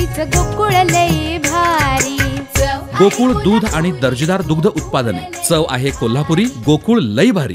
गोकुळ भारी. गोकुळ दूध आणि दर्जेदार दुग्ध उत्पादने. चव आहे कोल्हापुरी गोकुळ लई भारी.